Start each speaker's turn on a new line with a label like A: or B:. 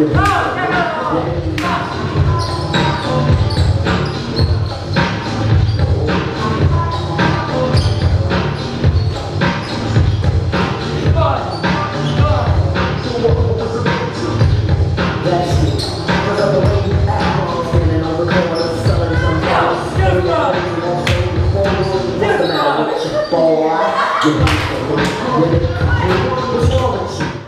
A: You're boy. You're not the one with it. What's wrong with you?